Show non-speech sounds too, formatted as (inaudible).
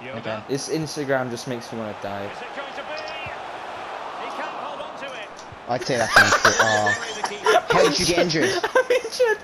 Again. This Instagram just makes me want to die. I'd say that's an oh. How did you get injured? (laughs) I'm injured.